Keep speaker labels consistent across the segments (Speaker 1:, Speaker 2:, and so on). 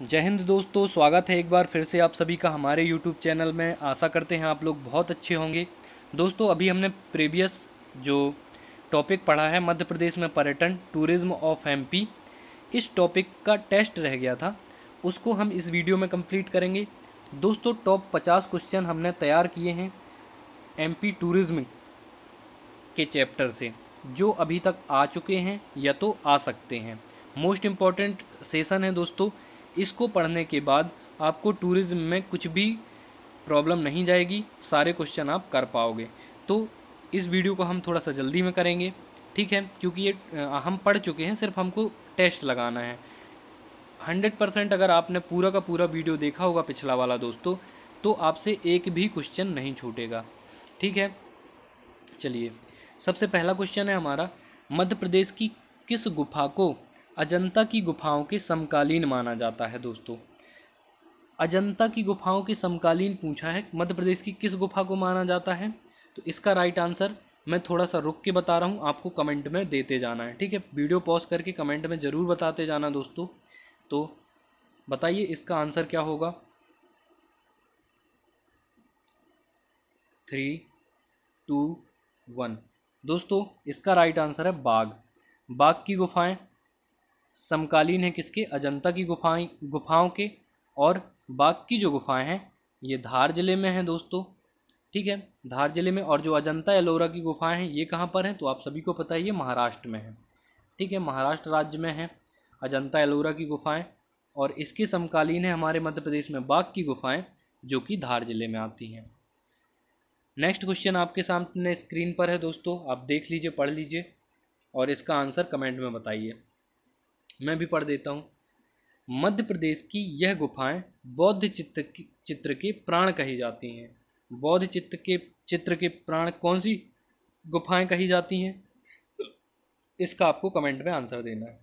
Speaker 1: जय हिंद दोस्तों, स्वागत है एक बार फिर से आप सभी का हमारे यूट्यूब चैनल में। आशा करते हैं आप लोग बहुत अच्छे होंगे। दोस्तों, अभी हमने प्रीवियस जो टॉपिक पढ़ा है, मध्य प्रदेश में पर्यटन, टूरिज़्म ऑफ़ एमपी इस टॉपिक का टेस्ट रह गया था। उसको हम इस वीडियो में कंप्लीट करेंगे। दोस्तों, टॉप पचास क्वेश्चन हमने तैयार किए हैं एमपी टूरिज़्म के चैप्टर से, जो अभी तक आ चुके हैं या तो आ सकते हैं। मोस्ट इंपॉर्टेंट सेशन है दोस्तों इसको पढ़ने के बाद आपको टूरिज़्म में कुछ भी प्रॉब्लम नहीं जाएगी, सारे क्वेश्चन आप कर पाओगे। तो इस वीडियो को हम थोड़ा सा जल्दी में करेंगे, ठीक है? क्योंकि ये हम पढ़ चुके हैं, सिर्फ़ हमको टेस्ट लगाना है। हंड्रेड परसेंट अगर आपने पूरा का पूरा वीडियो देखा होगा पिछला वाला दोस्तों तो आपसे एक भी क्वेश्चन नहीं छूटेगा, ठीक है? चलिए, सबसे पहला क्वेश्चन है हमारा, मध्य प्रदेश की किस गुफा को अजंता की गुफाओं के समकालीन माना जाता है, दोस्तों। अजंता की गुफाओं के समकालीन पूछा है, मध्य प्रदेश की किस गुफा को माना जाता है? तो इसका राइट आंसर मैं थोड़ा सा रुक के बता रहा हूँ, आपको कमेंट में देते जाना है, ठीक है? वीडियो पॉज करके कमेंट में ज़रूर बताते जाना, दोस्तों। तो बताइए इसका आंसर क्या होगा? थ्री टू वन दोस्तों, इसका राइट आंसर है बाघ। बाघ की गुफाएँ समकालीन है किसके? अजंता की गुफाएँ, गुफाओं के और बाघ की जो गुफाएँ हैं, ये धार ज़िले में हैं दोस्तों। ठीक है? धार ज़िले में और जो अजंता एलोरा की गुफाएँ हैं, ये कहाँ पर हैं? तो आप सभी को पता है ये महाराष्ट्र में है। ठीक है? महाराष्ट्र राज्य में है अजंता एलोरा की गुफाएँ और इसके समकालीन है हमारे मध्य प्रदेश में बाघ की गुफाएँ, जो कि धार ज़िले में आती हैं। नेक्स्ट क्वेश्चन आपके सामने स्क्रीन पर है दोस्तों, आप देख लीजिए, पढ़ लीजिए और इसका आंसर कमेंट में बताइए। मैं भी पढ़ देता हूँ। मध्य प्रदेश की यह गुफाएँ बौद्ध चित्र की, चित्र के प्राण कही जाती हैं। बौद्ध चित्र के चित्र के प्राण कौन सी गुफाएँ कही जाती हैं? इसका आपको कमेंट में आंसर देना है।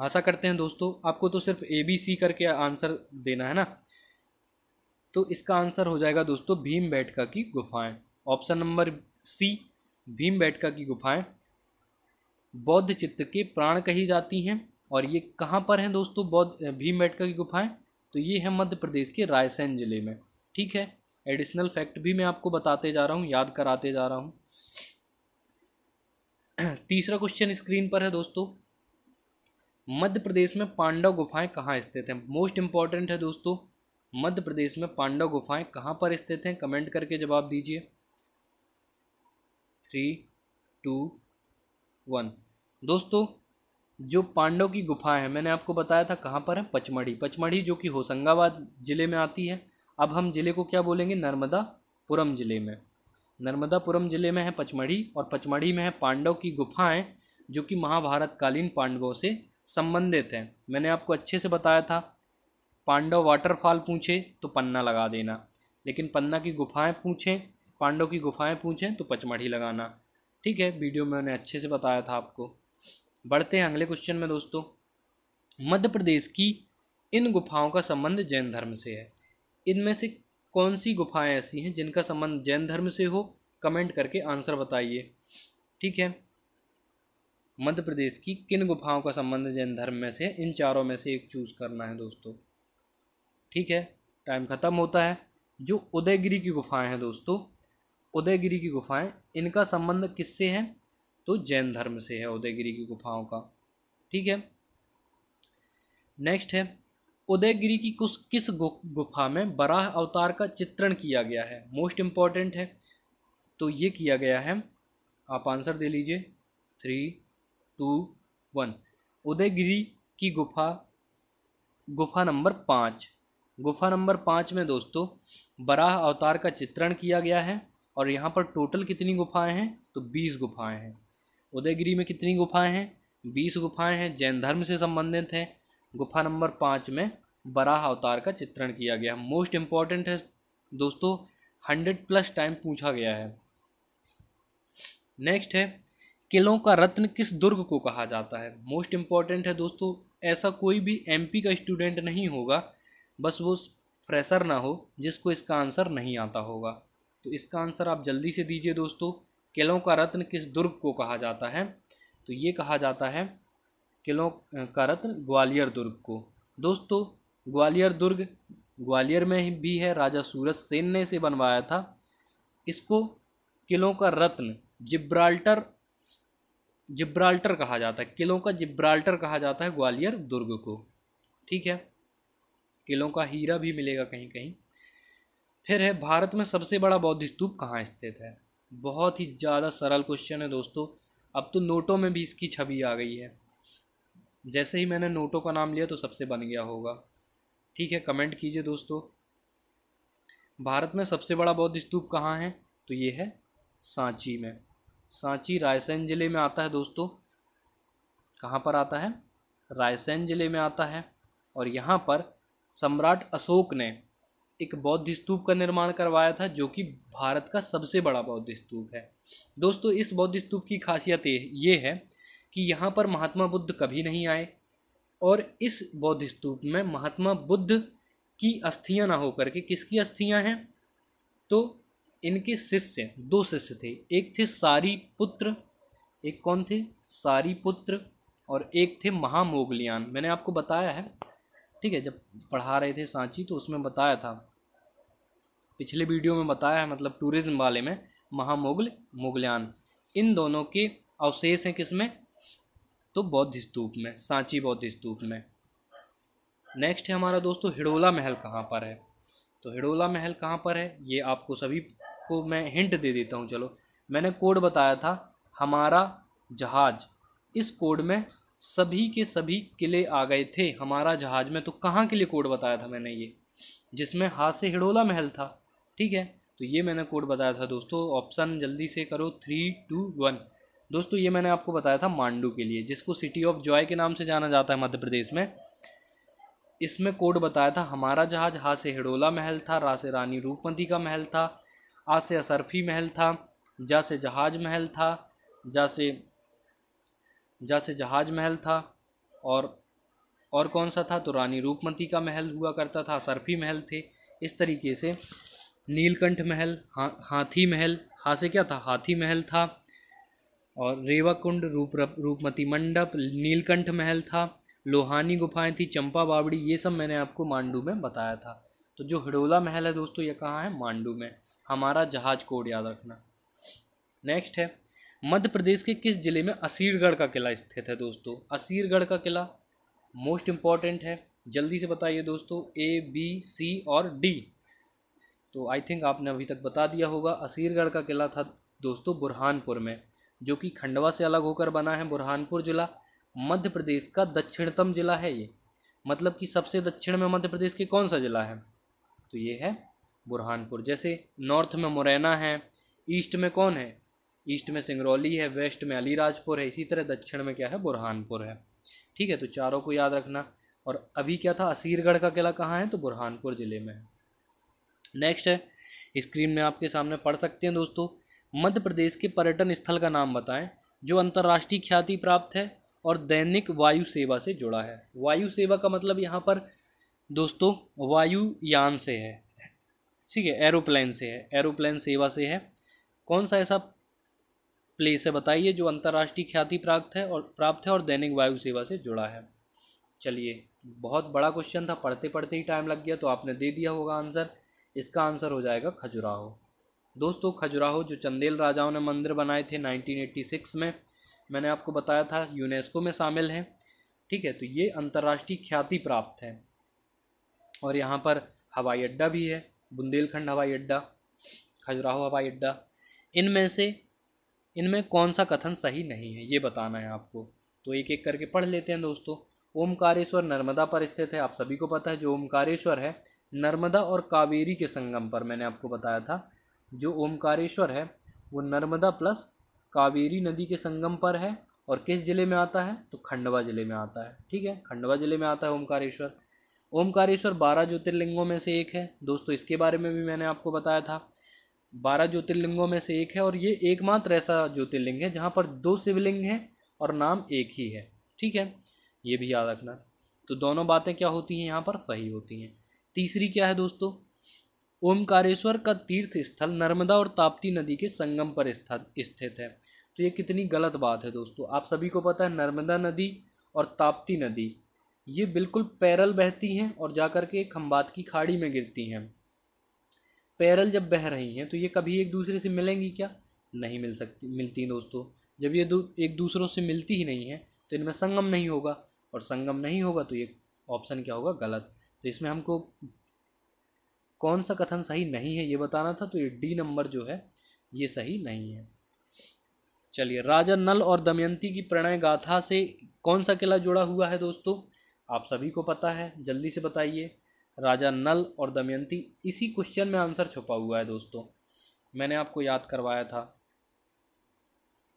Speaker 1: आशा करते हैं दोस्तों, आपको तो सिर्फ़ ए बी सी करके आंसर देना है ना? तो इसका आंसर हो जाएगा दोस्तों भीम बैठका की गुफाएँ। Option number C Bhimbetka की गुफाएँ। बौद्ध चित्त के प्राण कही जाती हैं। और ये कहाँ पर हैं दोस्तों? बौद्ध भीम बैठका की गुफाएँ? तो ये है मध्य प्रदेश के रायसेन ज़िले में। ठीक है? एडिशनल फैक्ट भी मैं आपको बताते जा रहा हूँ, याद कराते जा रहा हूँ। तीसरा क्वेश्चन स्क्रीन पर है दोस्तों। मध्य प्रदेश में पांडव गुफाएँ कहाँ स्थित हैं? मोस्ट इंपॉर्टेंट है दोस्तों, मध्य प्रदेश में पांडव गुफाएँ कहाँ पर स्थित हैं? कमेंट करके जवाब दीजिए। थ्री टू वन दोस्तों, जो पांडव की गुफा है, मैंने आपको बताया था कहाँ पर है? पचमढ़ी। पचमढ़ी जो कि होशंगाबाद ज़िले में आती है। अब हम ज़िले को क्या बोलेंगे? नर्मदापुरम ज़िले में। नर्मदापुरम ज़िले में है पचमढ़ी और पचमढ़ी में है पांडव की गुफाएँ, जो कि महाभारत कालीन पांडवों से संबंधित हैं। मैंने आपको अच्छे से बताया था, पांडव वाटरफॉल पूछे तो पन्ना लगा देना। लेकिन पन्ना की गुफाएँ पूछें, पांडव की गुफाएँ पूछें तो पचमढ़ी लगाना। ठीक है, वीडियो में मैंने अच्छे से बताया था आपको। बढ़ते हैं अगले क्वेश्चन में दोस्तों। मध्य प्रदेश की इन गुफाओं का संबंध जैन धर्म से है। इनमें से कौन सी गुफाएँ ऐसी हैं जिनका संबंध जैन धर्म से हो? कमेंट करके आंसर बताइए। ठीक है? मध्य प्रदेश की किन गुफाओं का संबंध जैन धर्म में से इन चारों में से एक चूज़ करना है दोस्तों। ठीक है? टाइम ख़त्म होता है। जो उदयगिरी की गुफाएँ हैं दोस्तों, उदयगिरी की गुफाएँ, इनका संबंध किससे है? तो जैन धर्म से है उदयगिरी की गुफाओं का। ठीक है? नेक्स्ट है, उदयगिरी की कुछ किस गुफा में बराह अवतार का चित्रण किया गया है? मोस्ट इंपॉर्टेंट है तो ये किया गया है। आप आंसर दे लीजिए। थ्री टू वन उदयगिरी की गुफा गुफा नंबर पाँच। गुफा नंबर पाँच में दोस्तों, बराह अवतार का चित्रण किया गया है और यहाँ पर टोटल कितनी गुफाएँ हैं? तो बीस गुफाएँ हैं। उदयगिरी में कितनी गुफाएँ हैं? बीस गुफाएँ हैं, जैन धर्म से संबंधित हैं। गुफा नंबर पाँच में बराह अवतार का चित्रण किया गया। मोस्ट इंपॉर्टेंट है दोस्तों हंड्रेड प्लस टाइम पूछा गया है। नेक्स्ट है, किलों का रत्न किस दुर्ग को कहा जाता है? मोस्ट इंपॉर्टेंट है दोस्तों, ऐसा कोई भी एमपी का स्टूडेंट नहीं होगा। बस वो फ्रेशर ना हो, जिसको इसका आंसर नहीं आता होगा। तो इसका आंसर आप जल्दी से दीजिए दोस्तों। किलों का रत्न किस दुर्ग को कहा जाता है? तो ये कहा जाता है किलों का रत्न ग्वालियर दुर्ग को। दोस्तों, ग्वालियर दुर्ग ग्वालियर में भी है। राजा सूरज सेन ने इसे बनवाया था। इसको किलों का रत्न जिब्राल्टर जिब्राल्टर कहा जाता है। किलों का जिब्राल्टर कहा जाता है ग्वालियर दुर्ग को। ठीक है? किलों का हीरा भी मिलेगा कहीं कहीं फिर है, भारत में सबसे बड़ा बौद्ध स्तूप कहाँ स्थित है? बहुत ही ज़्यादा सरल क्वेश्चन है दोस्तों। अब तो नोटों में भी इसकी छवि आ गई है। जैसे ही मैंने नोटों का नाम लिया तो सबसे बन गया होगा। ठीक है कमेंट कीजिए दोस्तों। भारत में सबसे बड़ा बौद्ध स्तूप कहाँ है? तो ये है सांची में। सांची रायसेन ज़िले में आता है दोस्तों। कहाँ पर आता है? रायसेन ज़िले में आता है। और यहाँ पर सम्राट अशोक ने एक बौद्ध स्तूप का निर्माण करवाया था, जो कि भारत का सबसे बड़ा बौद्ध स्तूप है। दोस्तों, इस बौद्ध स्तूप की खासियत ये है कि यहाँ पर महात्मा बुद्ध कभी नहीं आए और इस बौद्ध स्तूप में महात्मा बुद्ध की अस्थियाँ ना होकर के किसकी अस्थियाँ हैं? तो इनके शिष्य, दो शिष्य थे। एक थे सारी पुत्र, एक कौन थे? सारी पुत्र और एक थे महामोगलियान। मैंने आपको बताया है ठीक है, जब पढ़ा रहे थे सांची तो उसमें बताया था। पिछले वीडियो में बताया है मतलब टूरिज़्म वाले में, महामुगल, मुगलयान। इन दोनों के अवशेष हैं किसमें तो बौद्ध स्तूप में, सांची बौद्ध स्तूप में। नेक्स्ट है हमारा दोस्तों, हिडोला महल कहाँ पर है? तो हिडोला महल कहाँ पर है? ये आपको सभी को मैं हिंट दे देता हूँ, चलो। मैंने कोड बताया था, हमारा जहाज़। इस कोड में सभी के सभी किले आ गए थे। हमारा जहाज़ में तो कहाँ के लिए कोड बताया था मैंने ये? जिसमें हाथ से हिडोला महल था। ठीक है? तो ये मैंने कोड बताया था दोस्तों। ऑप्शन जल्दी से करो। Three, two, one. दोस्तों, ये मैंने आपको बताया था मांडू के लिए, जिसको सिटी ऑफ़ जॉय के नाम से जाना जाता है मध्य प्रदेश में। इसमें कोड बताया था, हमारा जहाज़ हा से हिडोला महल था रा से रानी रूपमती का महल था आ से असरफी महल था, जा से जहाज़ महल था, जा से जा से जहाज़ महल था और और कौन सा था? तो रानी रूपमती का महल हुआ करता था सरफी महल थे। इस तरीके से नीलकंठ महल हा, हाथी महल हा से क्या था? हाथी महल था और रेवा कुंड रूप रूपमती मंडप नीलकंठ महल था लोहानी गुफाएँ थी चंपा बावड़ी ये सब मैंने आपको मांडू में बताया था। तो जो हिडोला महल है दोस्तों ये कहाँ है? मांडू में। हमारा जहाज़ कोड याद रखना। नेक्स्ट है। मध्य प्रदेश के किस ज़िले में असीरगढ़ का किला स्थित है दोस्तों? असीरगढ़ का किला मोस्ट इंपॉर्टेंट है। जल्दी से बताइए दोस्तों ए बी सी और डी तो आई थिंक आपने अभी तक बता दिया होगा, असीरगढ़ का किला था दोस्तों बुरहानपुर में, जो कि खंडवा से अलग होकर बना है बुरहानपुर ज़िला। मध्य प्रदेश का दक्षिणतम ज़िला है ये। मतलब कि सबसे दक्षिण में मध्य प्रदेश के कौन सा ज़िला है? तो ये है बुरहानपुर। जैसे नॉर्थ में मुरैना है ईस्ट में कौन है? ईस्ट में सिंगरौली है, वेस्ट में अलीराजपुर है, इसी तरह दक्षिण में क्या है, बुरहानपुर है। ठीक है तो चारों को याद रखना। और अभी क्या था, असीरगढ़ का किला कहाँ है तो बुरहानपुर ज़िले में। है नेक्स्ट है स्क्रीन में आपके सामने पढ़ सकते हैं दोस्तों। मध्य प्रदेश के पर्यटन स्थल का नाम बताएँ, जो अंतर्राष्ट्रीय ख्याति प्राप्त है और दैनिक वायु सेवा से जुड़ा है। वायु सेवा का मतलब यहाँ पर, दोस्तों वायुयान से है। ठीक है, एरोप्लेन से है। एरोप्लेन सेवा से है। कौन सा ऐसा प्लेस है बताइए, जो अंतर्राष्ट्रीय ख्याति प्राप्त है और प्राप्त है और दैनिक वायु सेवा से जुड़ा है। चलिए, बहुत बड़ा क्वेश्चन था, पढ़ते पढ़ते ही टाइम लग गया तो आपने दे दिया होगा आंसर इसका आंसर हो जाएगा खजुराहो। दोस्तों, खजुराहो, जो चंदेल राजाओं ने मंदिर बनाए थे 1986 में, मैंने आपको बताया था, यूनेस्को में शामिल हैं। ठीक है तो ये अंतर्राष्ट्रीय ख्याति प्राप्त है। और यहाँ पर हवाई अड्डा भी है, बुंदेलखंड हवाई अड्डा, खजुराहो हवाई अड्डा। इनमें से इनमें कौन सा कथन सही नहीं है, ये बताना है आपको। तो एक एक करके पढ़ लेते हैं दोस्तों। ओमकारेश्वर नर्मदा पर स्थित है। आप सभी को पता है जो ओमकारेश्वर है, नर्मदा और कावेरी के संगम पर मैंने आपको बताया था। जो ओमकारेश्वर है, वो नर्मदा प्लस कावेरी नदी के संगम पर है और किस ज़िले में आता है? तो खंडवा ज़िले में आता है। ठीक है? खंडवा ज़िले में आता है ओमकारेश्वर। ओमकारेश्वर बारह ज्योतिर्लिंगों में से एक है। दोस्तों, इसके बारे में भी मैंने आपको बताया था। बारह ज्योतिर्लिंगों में से एक है और ये एकमात्र ऐसा ज्योतिर्लिंग है जहाँ पर दो शिवलिंग हैं और नाम एक ही है। ठीक है? ये भी याद रखना। तो दोनों बातें क्या होती हैं यहाँ पर? सही होती हैं। तीसरी क्या है दोस्तों? ओमकारेश्वर का तीर्थ स्थल नर्मदा और ताप्ती नदी के संगम पर स्थित है। तो ये कितनी गलत बात है दोस्तों? आप सभी को पता है नर्मदा नदी और ताप्ती नदी, ये बिल्कुल पैरल बहती हैं और जाकर के खम्बात की खाड़ी में गिरती हैं। पैरल जब बह रही हैं तो ये कभी एक दूसरे से मिलेंगी क्या? नहीं मिल सकती, मिलती दोस्तों। जब ये दो, एक दूसरों से मिलती ही नहीं है तो इनमें संगम नहीं होगा। और संगम नहीं होगा तो ये ऑप्शन क्या होगा? गलत। तो इसमें हमको कौन सा कथन सही नहीं है, ये बताना था तो ये डी नंबर जो है, ये सही नहीं है। चलिए, राजा नल और दमयंती की प्रणय गाथा से कौन सा किला जुड़ा हुआ है दोस्तों? आप सभी को पता है, जल्दी से बताइए। राजा नल और दमयंती इसी क्वेश्चन में आंसर छुपा हुआ है दोस्तों। मैंने आपको याद करवाया था।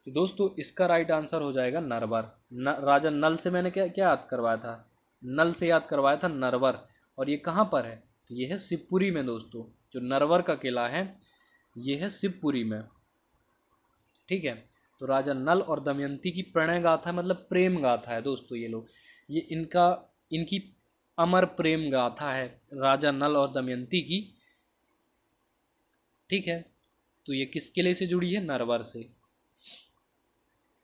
Speaker 1: तो दोस्तों इसका राइट आंसर हो जाएगा नरवर। न, राजा नल से मैंने क्या क्या याद करवाया था? नल से याद करवाया था नरवर। और ये कहाँ पर है? तो ये है शिवपुरी में दोस्तों। जो नरवर का किला है ये है शिवपुरी में। ठीक है? तो राजा नल और दमयंती की प्रणय गाथा मतलब प्रेम गाथा है दोस्तों ये लोग। ये इनका इनकी अमर प्रेम गाथा है, राजा नल और दमयंती की। ठीक है तो ये किस किले से जुड़ी है? नरवर से।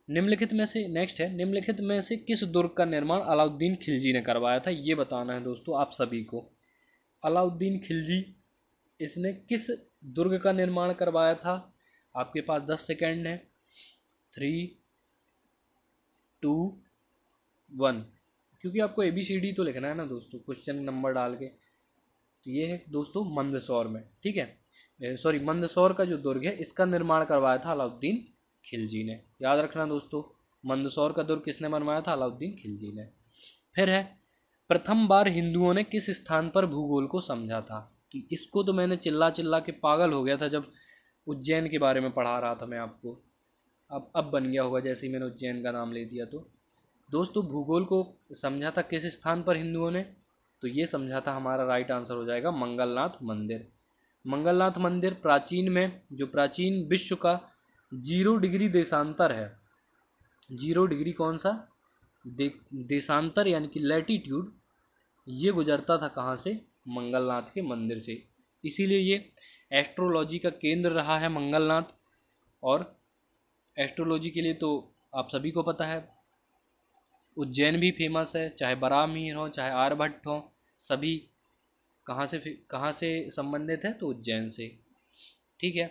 Speaker 1: निम्नलिखित में से नेक्स्ट है, निम्नलिखित में से किस दुर्ग का निर्माण अलाउद्दीन खिलजी ने करवाया था? ये बताना है दोस्तों आप सभी को। अलाउद्दीन खिलजी, इसने किस दुर्ग का निर्माण करवाया था? आपके पास दस सेकेंड है। थ्री टू वन क्योंकि आपको ए बी सी डी तो लिखना है ना दोस्तों क्वेश्चन नंबर डाल के। तो ये है दोस्तों मंदसौर में, ठीक है? सॉरी मंदसौर का जो दुर्ग है, इसका निर्माण करवाया था अलाउद्दीन खिलजी ने। याद रखना दोस्तों, मंदसौर का दुर्ग किसने बनवाया था? अलाउद्दीन खिलजी ने। फिर है, प्रथम बार हिंदुओं ने किस स्थान पर भूगोल को समझा था? कि इसको तो मैंने चिल्ला चिल्ला के पागल हो गया था जब उज्जैन के बारे में पढ़ा रहा था मैं आपको। अब अब बन गया होगा जैसे ही मैंने उज्जैन का नाम ले दिया तो। दोस्तों, भूगोल को समझा था किस स्थान पर हिंदुओं ने? तो ये समझा था हमारा राइट आंसर हो जाएगा मंगलनाथ मंदिर। मंगलनाथ मंदिर प्राचीन में, जो प्राचीन विश्व का ज़ीरो डिग्री देशांतर है। ज़ीरो डिग्री कौन सा? दे, देशांतर यानी कि लैटीट्यूड ये गुजरता था कहाँ से? मंगलनाथ के मंदिर से। इसीलिए ये एस्ट्रोलॉजी का केंद्र रहा है मंगलनाथ। और एस्ट्रोलॉजी के लिए तो आप सभी को पता है उज्जैन भी फ़ेमस है, चाहे बरामीर हो, चाहे आर्यभट्ट हो, सभी कहाँ से कहाँ से संबंधित है तो उज्जैन से। ठीक है?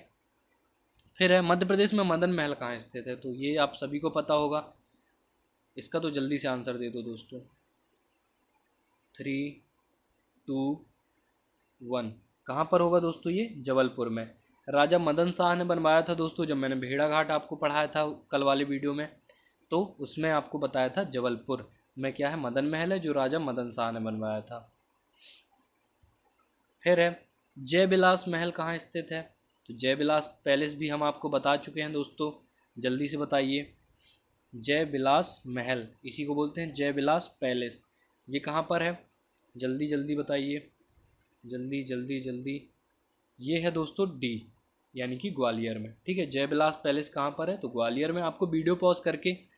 Speaker 1: फिर है, मध्य प्रदेश में मदन महल कहाँ स्थित है? तो ये आप सभी को पता होगा। इसका तो जल्दी से आंसर दे दो दोस्तों। थ्री टू वन कहाँ पर होगा दोस्तों ये? जबलपुर में। राजा मदन शाह ने बनवाया था दोस्तों, जब मैंने भेड़ा घाट आपको पढ़ाया था कल वाले वीडियो में। तो उसमें आपको बताया था जबलपुर। में क्या है? मदन महल है, जो राजा मदन शाह ने बनवाया था। फिर है जय बिलास महल कहाँ स्थित है? तो जय बिलास पैलेस भी हम आपको बता चुके हैं दोस्तों। जल्दी से बताइए। जय बिलास महल, इसी को बोलते हैं जय बिलास पैलेस। ये कहाँ पर है? जल्दी जल्दी बताइए। जल्दी जल्दी जल्दी। ये है दोस्तों डी, यानी कि ग्वालियर में। ठीक है जय बिलास पैलेस कहाँ पर है? तो ग्वालियर में आपको वीडियो पॉज करके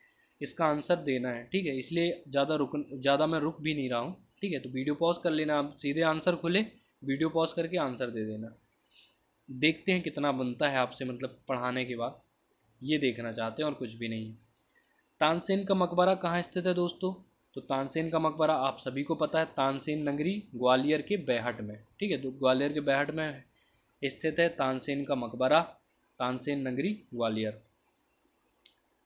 Speaker 1: इसका आंसर देना है, ठीक है? इसलिए ज़्यादा रुक ज़्यादा मैं रुक भी नहीं रहा हूँ, ठीक है? तो वीडियो पॉज कर लेना आप सीधे आंसर खुले, वीडियो पॉज करके आंसर दे देना। देखते हैं कितना बनता है आपसे मतलब पढ़ाने के बाद। ये देखना चाहते हैं और कुछ भी नहीं तानसेन का मकबरा कहाँ स्थित है दोस्तों? तो तानसेन का मकबरा आप सभी को पता है, तानसेन नगरी ग्वालियर के बेहट में, ठीक है? तो ग्वालियर के बेहट में स्थित है तानसेन का मकबरा, तानसेन नगरी ग्वालियर।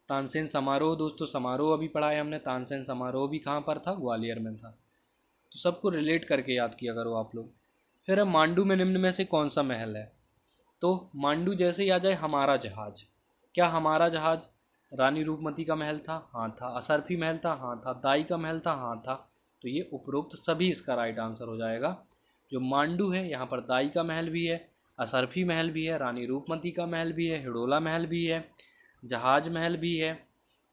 Speaker 1: तानसेन समारोह, दोस्तों, समारोह अभी पढ़ाया हमने। तानसेन समारोह भी कहाँ पर था? ग्वालियर में था। तो सबको रिलेट करके याद किया करो आप लोग। फिर मांडू में निम्न में से कौन सा महल है? तो मांडू जैसे ही आ जाए, हमारा जहाज़। क्या हमारा जहाज़? रानी रूपमती का महल था? हाँ था। असरफी महल था? हाँ था। दाई का महल था? हाँ था। तो ये उपरोक्त सभी इसका राइट आंसर हो जाएगा। जो मांडू है, यहाँ पर दाई का महल भी है, असरफी महल भी है, रानी रूपमती का महल भी है, हिडोला महल भी है। जहाज़ महल भी है,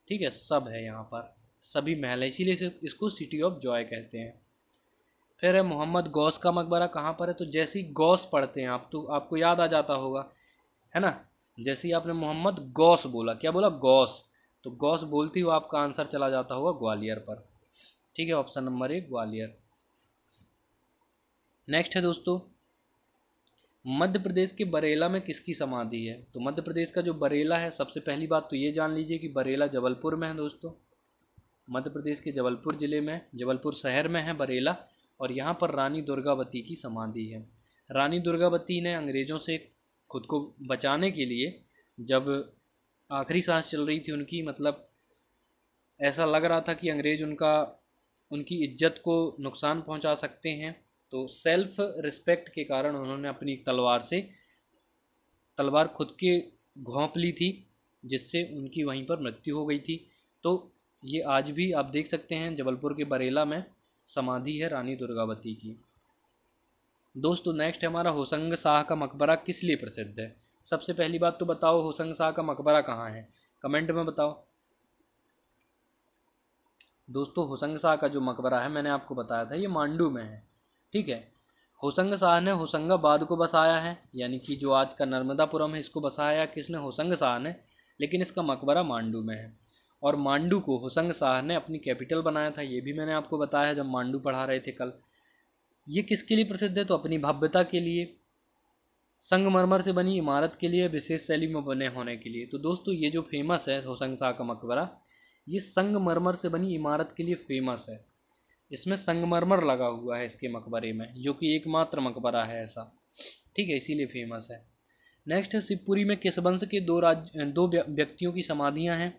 Speaker 1: ठीक है, सब है यहाँ पर, सभी महल है, इसीलिए इसको सिटी ऑफ़ जॉय कहते हैं। फिर है मोहम्मद गौस का मकबरा कहाँ पर है? तो जैसे ही गौस पढ़ते हैं आप तो आपको याद आ जाता होगा, है ना? जैसे ही आपने मोहम्मद गौस बोला, क्या बोला? गौस। तो गौस बोलती हुआ आपका आंसर चला जाता होगा ग्वालियर पर। ठीक है, ऑप्शन नंबर एक, ग्वालियर। नेक्स्ट है दोस्तों मध्य प्रदेश के बरेला में किसकी समाधि है? तो मध्य प्रदेश का जो बरेला है, सबसे पहली बात तो ये जान लीजिए कि बरेला जबलपुर में है दोस्तों। मध्य प्रदेश के जबलपुर ज़िले में, जबलपुर शहर में है बरेला और यहाँ पर रानी दुर्गावती की समाधि है। रानी दुर्गावती ने अंग्रेज़ों से खुद को बचाने के लिए जब आखिरी सांस चल रही थी उनकी मतलब ऐसा लग रहा था कि अंग्रेज़ उनका, उनकी इज़्ज़त को नुकसान पहुँचा सकते हैं तो सेल्फ रिस्पेक्ट के कारण उन्होंने अपनी तलवार से, तलवार खुद के घोंप ली थी, जिससे उनकी वहीं पर मृत्यु हो गई थी। तो ये आज भी आप देख सकते हैं, जबलपुर के बरेला में समाधि है रानी दुर्गावती की। दोस्तों नेक्स्ट हमारा होसंग शाह का मकबरा किस लिए प्रसिद्ध है? सबसे पहली बात तो बताओ, होसंग शाह का मकबरा कहाँ है? कमेंट में बताओ। दोस्तों, होसंग शाह का जो मकबरा है, मैंने आपको बताया था, ये मांडू में है। ठीक है? होसंग शाह ने होसंगाबाद को बसाया है, यानी कि जो आज का नर्मदापुरम है, इसको बसाया किसने? होसंग शाह ने, लेकिन इसका मकबरा मांडू में है। और मांडू को होसंग शाह ने अपनी कैपिटल बनाया था, ये भी मैंने आपको बताया है जब मांडू पढ़ा रहे थे कल। ये किसके लिए प्रसिद्ध है? तो अपनी भव्यता के लिए, संगमरमर से बनी इमारत के लिए, विशेष शैली में बने होने के लिए। तो दोस्तों, ये जो फ़ेमस है होसंग शाह का मकबरा, ये संगमरमर से बनी इमारत के लिए फ़ेमस है। इसमें संगमरमर लगा हुआ है इसके मकबरे में, जो कि एकमात्र मकबरा है ऐसा। ठीक है, इसीलिए फ़ेमस है। नेक्स्ट है शिवपुरी में किस वंश के दो राज्य, दो व्यक्तियों की समाधियाँ हैं।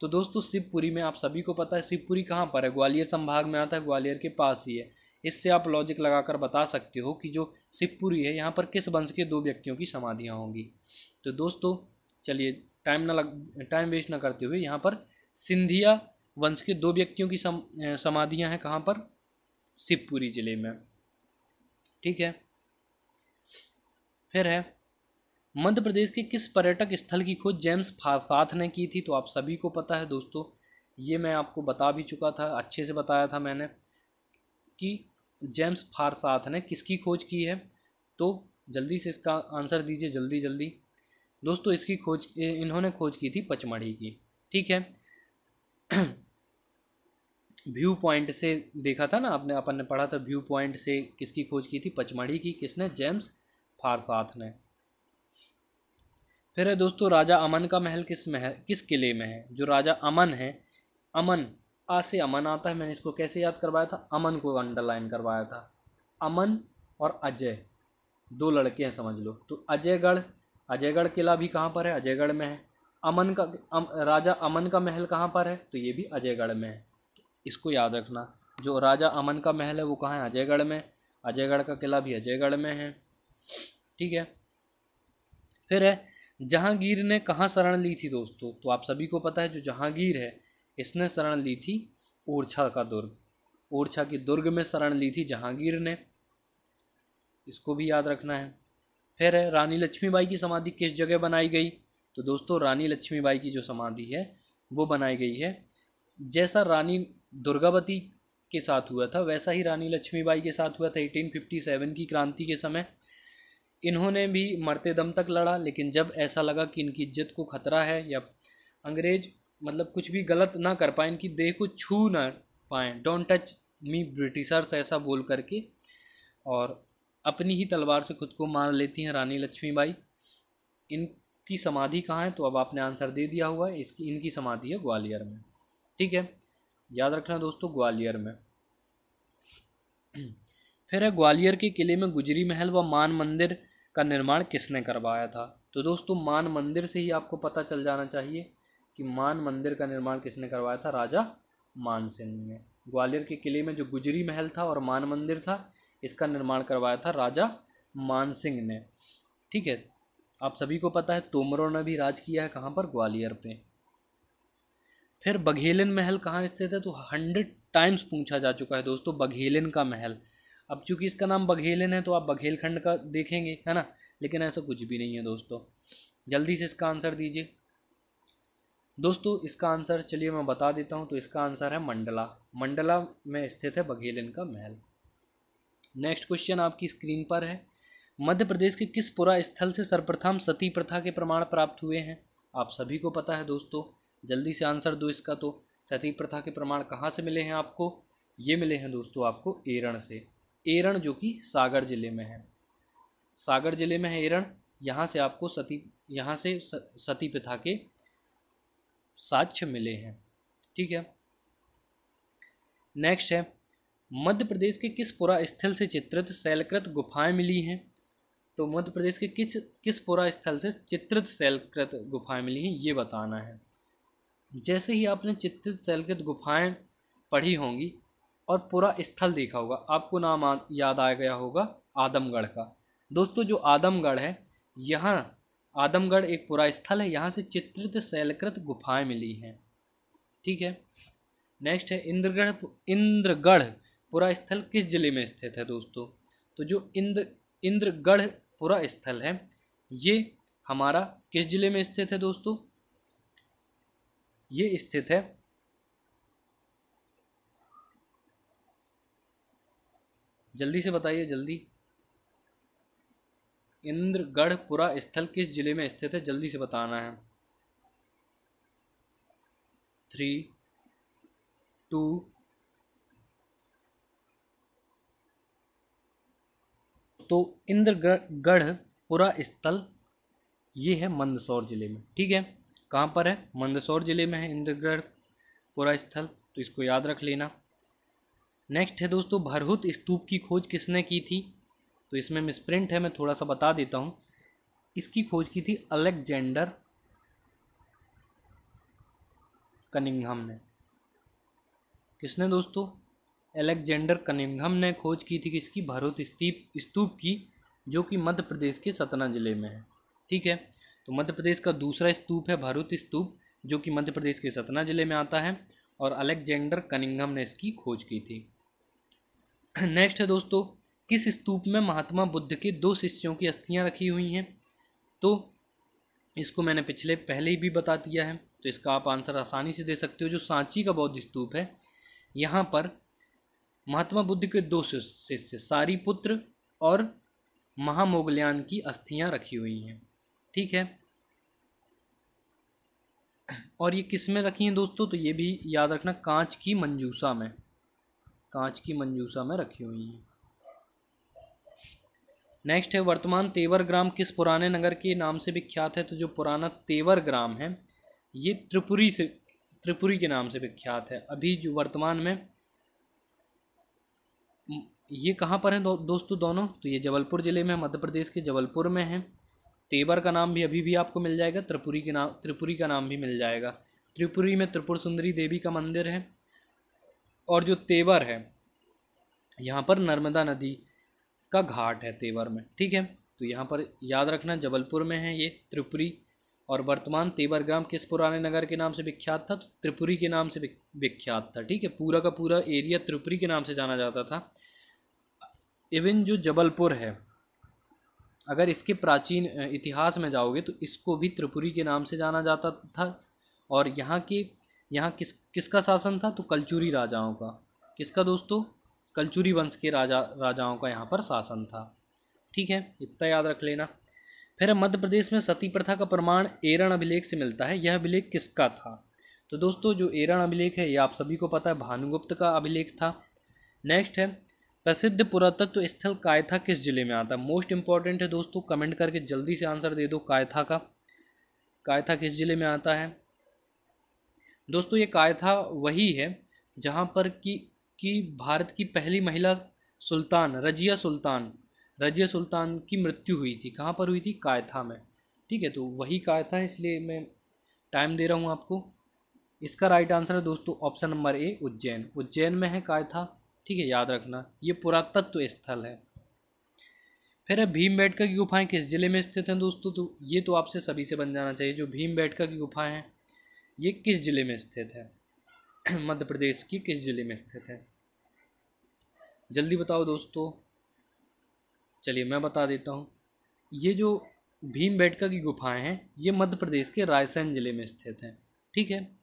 Speaker 1: तो दोस्तों, शिवपुरी में आप सभी को पता है, शिवपुरी कहाँ पर है? ग्वालियर संभाग में आता है, ग्वालियर के पास ही है। इससे आप लॉजिक लगाकर बता सकते हो कि जो शिवपुरी है, यहाँ पर किस वंश के दो व्यक्तियों की समाधियाँ होंगी। तो दोस्तों, चलिए टाइम ना लग टाइम वेस्ट ना करते हुए यहाँ पर सिंधिया वंश के दो व्यक्तियों की सम, समाधियाँ हैं कहाँ पर? शिवपुरी ज़िले में। ठीक है? फिर है मध्य प्रदेश के किस पर्यटक स्थल की खोज जेम्स फारसाथ ने की थी? तो आप सभी को पता है दोस्तों ये मैं आपको बता भी चुका था अच्छे से बताया था मैंने कि जेम्स फारसाथ ने किसकी खोज की है? तो जल्दी से इसका आंसर दीजिए जल्दी जल्दी। दोस्तों इसकी खोज इन्होंने खोज की थी पचमढ़ी की। ठीक है? व्यू पॉइंट से देखा था ना आपने अपन ने पढ़ा था व्यू पॉइंट से किसकी खोज की थी? पचमढ़ी की किसने? जेम्स फारसाथ ने। फिर है दोस्तों राजा अमन का महल किस महल किस किले में है? जो राजा अमन है अमन आ से अमन आता है मैंने इसको कैसे याद करवाया था? अमन को अंडरलाइन करवाया था। अमन और अजय दो लड़के हैं समझ लो। तो अजयगढ़ अजयगढ़ किला भी कहाँ पर है? अजयगढ़ में है। अमन का अम, राजा अमन का महल कहाँ पर है? तो ये भी अजयगढ़ में है। इसको याद रखना। जो राजा अमन का महल है, वो कहाँ है? अजयगढ़ में। अजयगढ़ का किला भी अजयगढ़ में है। ठीक है? फिर है, जहांगीर ने कहाँ शरण ली थी दोस्तों? तो आप सभी को पता है, जो जहांगीर है, इसने शरण ली थी ओरछा का दुर्ग। ओरछा की दुर्ग में शरण ली थी जहांगीर ने। इसको भी याद रखना है। फिर है, रानी लक्ष्मीबाई की समाधि किस जगह बनाई गई? तो दोस्तों, रानी लक्ष्मीबाई की जो समाधि है, वो बनाई गई है। जैसा रानी दुर्गावती के साथ हुआ था, वैसा ही रानी लक्ष्मीबाई के साथ हुआ था 1857 की क्रांति के समय। इन्होंने भी मरते दम तक लड़ा, लेकिन जब ऐसा लगा कि इनकी इज़्ज़त को खतरा है या अंग्रेज़ मतलब कुछ भी गलत ना कर पाए, इनकी देह को छू ना पाए डोंट टच मी ब्रिटिशर्स ऐसा बोल करके, और अपनी ही तलवार से खुद को मार लेती हैं रानी लक्ष्मीबाई। इनकी समाधि कहाँ है? तो अब आपने आंसर दे दिया हुआ है, इसकी, इनकी समाधि है ग्वालियर में। ठीक है? याद रखना दोस्तों ग्वालियर में। फिर है ग्वालियर के किले में गुजरी महल व मान मंदिर का निर्माण किसने करवाया था? तो दोस्तों मान मंदिर से ही आपको पता चल जाना चाहिए कि मान मंदिर का निर्माण किसने करवाया था? राजा मान सिंह ने। ग्वालियर के किले में जो गुजरी महल था और मान मंदिर था, इसका निर्माण करवाया था राजा मान सिंह ने। ठीक है, आप सभी को पता है तोमरों ने भी राज किया है कहाँ पर? ग्वालियर पे। फिर बघेलन महल कहाँ स्थित है? तो हंड्रेड टाइम्स पूछा जा चुका है दोस्तों, बघेलन का महल। अब चूँकि इसका नाम बघेलन है तो आप बघेलखंड का देखेंगे, है ना? लेकिन ऐसा कुछ भी नहीं है दोस्तों। जल्दी से इसका आंसर दीजिए। दोस्तों, इसका आंसर चलिए मैं बता देता हूँ तो इसका आंसर है मंडला। मंडला में स्थित है बघेलन का महल। नेक्स्ट क्वेश्चन आपकी स्क्रीन पर है। मध्य प्रदेश के किस पुरा स्थल से सर्वप्रथम सती प्रथा के प्रमाण प्राप्त हुए हैं? आप सभी को पता है दोस्तों। जल्दी से आंसर दो इसका तो। सती प्रथा के प्रमाण कहाँ से मिले हैं आपको? ये मिले हैं दोस्तों आपको एरण से। एरण जो कि सागर ज़िले में है। सागर ज़िले में है एरण। यहाँ से आपको सती, यहाँ से सती प्रथा के साक्ष्य मिले हैं। ठीक है। नेक्स्ट है। मध्य प्रदेश के किस पुरा स्थल से चित्रित शैलकृत गुफाएँ मिली हैं? तो मध्य प्रदेश के किस किस पुरा स्थल से चित्रित शैलकृत गुफाएँ मिली हैं, ये बताना है। जैसे ही आपने चित्रित शैलकृत गुफाएँ पढ़ी होंगी और पूरा स्थल देखा होगा, आपको नाम याद आ गया होगा आदमगढ़ का। दोस्तों, जो आदमगढ़ है, यहाँ आदमगढ़ एक पूरा स्थल है, यहाँ से चित्रित शैलकृत गुफाएँ मिली हैं। ठीक है? नेक्स्ट है, इंद्रगढ़ इंद्रगढ़ पूरा स्थल किस ज़िले में स्थित है दोस्तों? तो जो इंद्र इंद्रगढ़ पूरा स्थल है, ये हमारा किस ज़िले में स्थित है दोस्तों? ये स्थित है। जल्दी से बताइए, जल्दी। इंद्रगढ़ पुरा स्थल किस ज़िले में स्थित है? जल्दी से बताना है। थ्री, टू तो इंद्रगढ़ पुरा स्थल, ये है मंदसौर ज़िले में, ठीक है? कहाँ पर है? मंदसौर ज़िले में है, इंद्रगढ़, पुरा स्थल तो इसको याद रख लेना। नेक्स्ट है दोस्तों, भरहुत स्तूप की खोज किसने की थी? तो इसमें मिसप्रिंट है, मैं थोड़ा सा बता देता हूँ। इसकी खोज की थी अलेक्जेंडर कनिंगहम ने। किसने दोस्तों? एलेक्जेंडर कनिंगहम ने खोज की थी किसकी? भरूत स्तूप स्तूप की, जो कि मध्य प्रदेश के सतना ज़िले में है। ठीक है? तो मध्य प्रदेश का दूसरा स्तूप है भरूत स्तूप, जो कि मध्य प्रदेश के सतना ज़िले में आता है, और अलेक्जेंडर कनिंगम ने इसकी खोज की थी। नेक्स्ट है दोस्तों, किस स्तूप में महात्मा बुद्ध के दो शिष्यों की अस्थियाँ रखी हुई हैं? तो इसको मैंने पिछले पहले ही भी बता दिया है तो इसका आप आंसर आसानी से दे सकते हो, जो सांची का बौद्ध स्तूप है। यहाँ पर महात्मा बुद्ध के दो शिष्य सारी पुत्र और महामोगल्यान की अस्थियाँ रखी हुई हैं। ठीक है? और ये किसमें रखी हैं दोस्तों? तो ये भी याद रखना कांच की मंजूसा में। कांच की मंजूसा में रखी हुई हैं। नेक्स्ट है वर्तमान तेवर ग्राम किस पुराने नगर के नाम से विख्यात है? तो जो पुराना तेवर ग्राम है ये त्रिपुरी से त्रिपुरी के नाम से विख्यात है। अभी जो वर्तमान में ये कहाँ पर है दो, दोस्तों दोनों? तो ये जबलपुर ज़िले में मध्य प्रदेश के जबलपुर में है। तेवर का नाम भी अभी भी आपको मिल जाएगा, त्रिपुरी के नाम, त्रिपुरी का नाम भी मिल जाएगा। त्रिपुरी में त्रिपुर सुंदरी देवी का मंदिर है और जो तेवर है, यहाँ पर नर्मदा नदी का घाट है तेवर में, ठीक है? तो यहाँ पर याद रखना, जबलपुर में है ये त्रिपुरी और वर्तमान तेवर ग्राम किस पुराने नगर के नाम से विख्यात था? तो त्रिपुरी के नाम से विख्यात था, ठीक है? पूरा का पूरा एरिया त्रिपुरी के नाम से जाना जाता था। इवन जो जबलपुर है अगर इसके प्राचीन इतिहास में जाओगे तो इसको भी त्रिपुरी के नाम से जाना जाता था। और यहाँ के, यहाँ किस, किसका शासन था? तो कलचुरी राजाओं का। किसका दोस्तों? कलचुरी वंश के राजा, राजाओं का यहाँ पर शासन था। ठीक है, इतना याद रख लेना। फिर मध्य प्रदेश में सती प्रथा का प्रमाण एरण अभिलेख से मिलता है। यह अभिलेख किसका था? तो दोस्तों, जो एरण अभिलेख है, ये आप सभी को पता है, भानुगुप्त का अभिलेख था। नेक्स्ट है प्रसिद्ध पुरातत्व स्थल कायथा किस ज़िले में आता है? मोस्ट इंपॉर्टेंट है दोस्तों कमेंट करके जल्दी से आंसर दे दो कायथा का। कायथा किस ज़िले में आता है? दोस्तों, ये कायथा वही है जहाँ पर कि कि भारत की पहली महिला सुल्तान, रजिया सुल्तान रजिया सुल्तान की मृत्यु हुई थी। कहाँ पर हुई थी? कायथा में। ठीक है तो वही कायथा है, इसलिए मैं टाइम दे रहा हूँ आपको। इसका राइट आंसर है दोस्तों option number A Ujjain. Ujjain में है कायथा। ठीक है, याद रखना, ये पुरातत्व स्थल है। फिर है भीम बैठका की गुफाएँ किस ज़िले में स्थित हैं दोस्तों? तो ये तो आपसे सभी से बन जाना चाहिए, जो भीम बैठका की गुफाएँ हैं, ये किस ज़िले में स्थित है? मध्य प्रदेश की किस ज़िले में स्थित है? जल्दी बताओ दोस्तों। चलिए मैं बता देता हूँ। ये जो भीम बैठका की गुफाएँ हैं, ये मध्य प्रदेश के रायसेन ज़िले में स्थित हैं, ठीक है?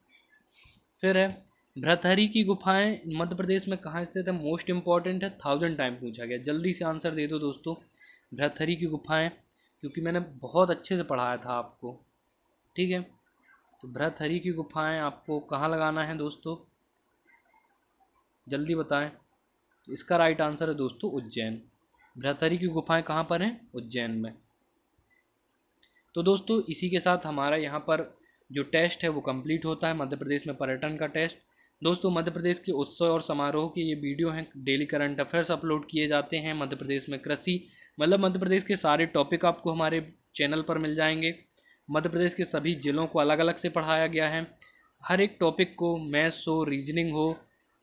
Speaker 1: फिर है भ्रतहरी की गुफाएँ मध्य प्रदेश में कहाँ स्थित है? मोस्ट इंपॉर्टेंट है। थाउज़ेंड टाइम पूछा गया। जल्दी से आंसर दे दो दोस्तों। भ्रतहरी की गुफाएँ, क्योंकि मैंने बहुत अच्छे से पढ़ाया था आपको। ठीक है? तो भ्रतहरी की गुफाएँ आपको कहाँ लगाना है दोस्तों? जल्दी बताएँ। तो इसका राइट आंसर है दोस्तों उज्जैन। भ्रतहरी की गुफाएँ कहाँ पर हैं? उज्जैन में। तो दोस्तों इसी के साथ हमारा यहाँ पर जो टेस्ट है वो कंप्लीट होता है। मध्य प्रदेश में पर्यटन का टेस्ट दोस्तों, मध्य प्रदेश के उत्सव और समारोह के ये वीडियो हैं, डेली करंट अफेयर्स अपलोड किए जाते हैं, मध्य प्रदेश में कृषि मतलब मध्य प्रदेश के सारे टॉपिक आपको हमारे चैनल पर मिल जाएँगे। मध्य प्रदेश के सभी ज़िलों को अलग अलग से पढ़ाया गया है। हर एक टॉपिक को मैथ्स हो रीजनिंग हो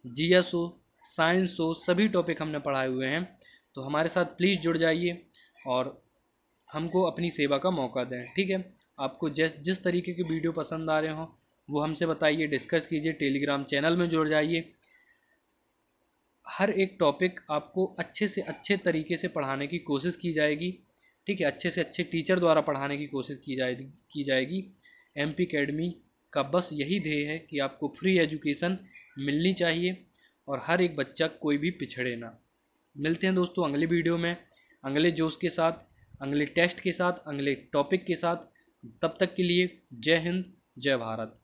Speaker 1: जीएस हो साइंस हो, सभी टॉपिक हमने पढ़ाए हुए हैं। तो हमारे साथ प्लीज़ जुड़ जाइए और हमको अपनी सेवा का मौका दें, ठीक है? आपको जिस जिस तरीके की वीडियो पसंद आ रहे हों वो हमसे बताइए डिस्कस कीजिए टेलीग्राम चैनल में जुड़ जाइए। हर एक टॉपिक आपको अच्छे से अच्छे तरीके से पढ़ाने की कोशिश की जाएगी, ठीक है? अच्छे से अच्छे टीचर द्वारा पढ़ाने की कोशिश की जाएगी की जाएगी। एम पी का बस यही ध्येय है कि आपको फ्री एजुकेशन मिलनी चाहिए और हर एक बच्चा कोई भी पिछड़े ना। मिलते हैं दोस्तों अगले वीडियो में, अगले जोश के साथ, अगले टेस्ट के साथ, अगले टॉपिक के साथ। तब तक के लिए जय हिंद, जय भारत।